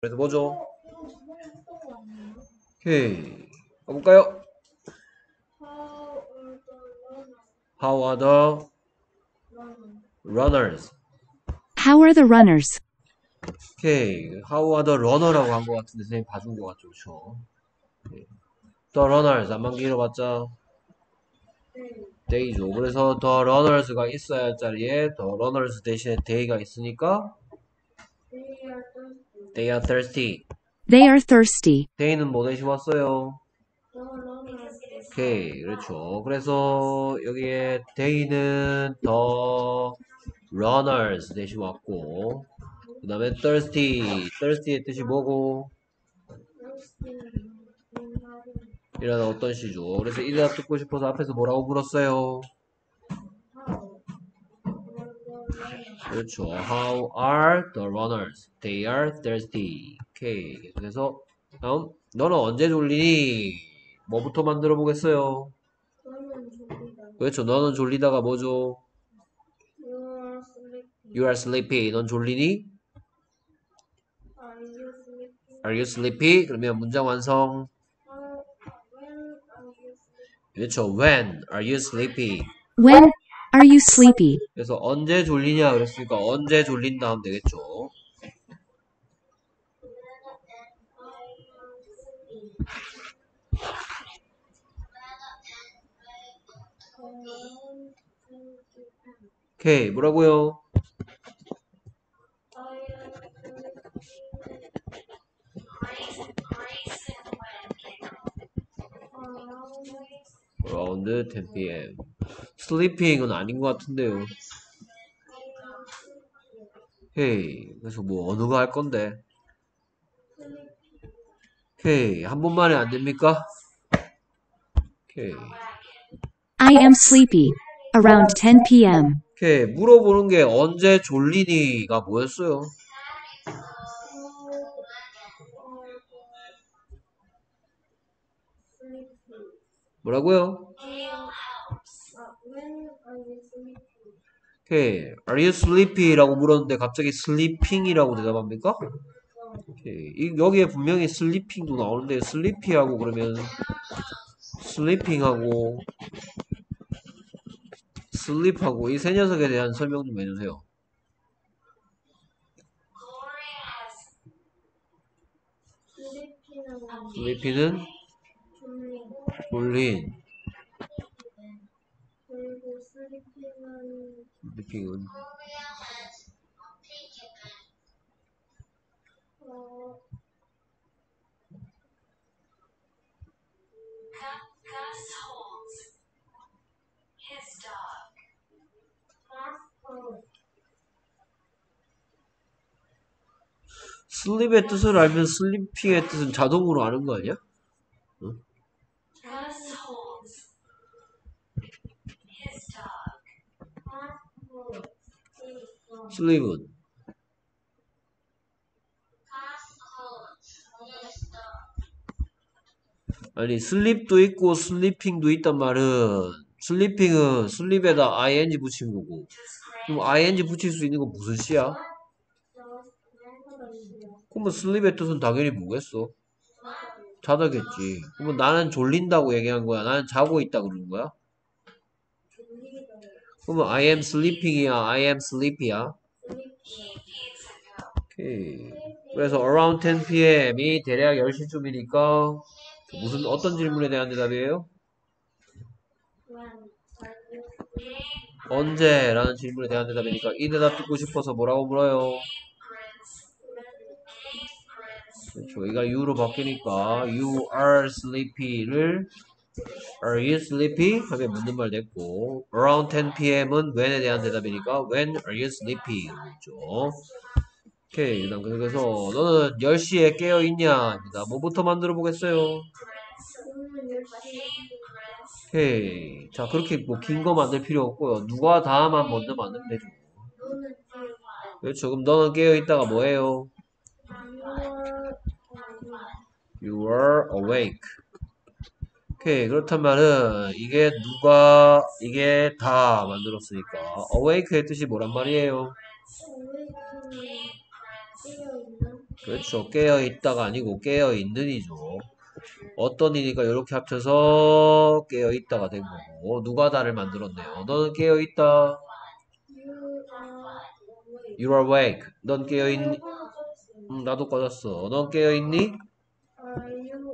그래서 뭐죠? 오케이. 가볼까요? How are the runners? How are the runners? 오케이. How are the runner라고 한 것 같은데 선생님 봐준 것 같죠, 그쵸? 네. The runners 안만 길어봤자 day죠. 그래서 the runners가 있어야 할 자리에 the runners 대신에 day가 있으니까 they are thirsty. They are thirsty. day는 뭐 대신 왔어요? 오케이, 그렇죠. 그래서 여기에 day는 the runners 대신 왔고, 그 다음에 thirsty, thirsty의 뜻이 뭐고? 이라는 어떤 시죠. 그래서 이 대답 듣고 싶어서 앞에서 뭐라고 물었어요? 그렇죠. How are the runners? They are thirsty. 오케이. 그래서 다음 너는 언제 졸리니? 뭐부터 만들어 보겠어요? 그렇죠. 너는 졸리다가 뭐죠? You are sleepy. 넌 졸리니? Are you sleepy? 그러면 문장 완성. 그렇죠. When are you sleepy? When are you sleepy? 그래서 언제 졸리냐 그랬으니까 언제 졸린다 하면 되겠죠. 오케이 뭐라고요? Around 10 p.m. sleeping은 아닌 것 같은데요. 헤이 그래서 뭐 언어가 할 건데. 오케이 한 번만에 안 됩니까? 오케이 I am sleepy. Around 10 p.m. 오케이 물어보는 게 언제 졸리니가 뭐였어요? 뭐라고요? 오케이 Are you sleepy?라고 물었는데 갑자기 sleeping이라고 대답합니까? 이- 여기에 분명히 sleeping도 나오는데 sleepy하고 그러면 sleeping하고 sleep하고 이 세 녀석에 대한 설명 좀 해주세요. sleepy는 졸린 그리고 슬리핑은 sleeping은 어, Gus holds his 가스터 sleep의 뜻을 알면 sleeping의 뜻은 자동으로 아는 거 아니야? Gus sleep은 아니 sleep도 있고 sleeping도 있단 말은 sleeping은 sleep에다 ing 붙인 거고 그럼 ing 붙일 수 있는 건 무슨 시야? 그러면 sleep의 뜻은 당연히 뭐겠어? 자다겠지. 그러면 나는 졸린다고 얘기한 거야. 나는 자고 있다 그러는 거야. 그러면 I am sleeping이야. I am sleepy야. 오케이. 그래서 around 10 pm이 대략 10시쯤이니까 무슨 어떤 질문에 대한 대답이에요? 언제 라는 질문에 대한 대답이니까 이 대답 듣고 싶어서 뭐라고 물어요? 그렇죠. 이가 you로 바뀌니까 you are sleepy를 are you sleepy? 하면 묻는 말 됐고 around 10 pm은 when에 대한 대답이니까 when are you sleepy? 그렇죠. 오케이. 그래서 너는 10시에 깨어 있냐입니다. 뭐부터 만들어 보겠어요? 오케이. 자, 그렇게 뭐 긴 거 만들 필요 없고요. 누가 다만 먼저 만들면 되죠. 그렇죠. 그럼 너는 깨어 있다가 뭐예요? You are awake. 오케이. 그렇다면은 이게 누가 이게 다 만들었으니까 awake의 뜻이 뭐란 말이에요? 그렇죠. 깨어 있다가 아니고 깨어 있는이죠. 어떤 이니까 이렇게 합쳐서 깨어 있다가 된 거고 누가 다를 만들었네요. 너는 깨어 있다. You are awake. 넌 깨어 있니? 음, 나도 꺼졌어. 넌 깨어 있니?